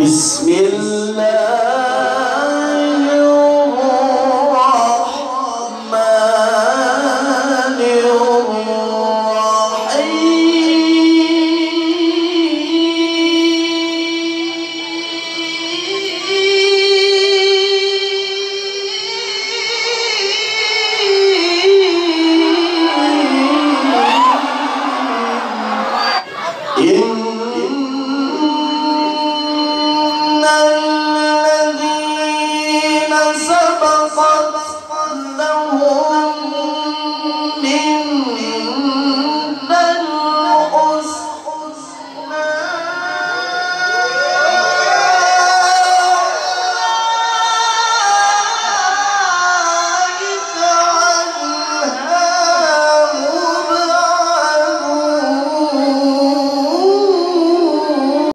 بسم الله. সম্পদ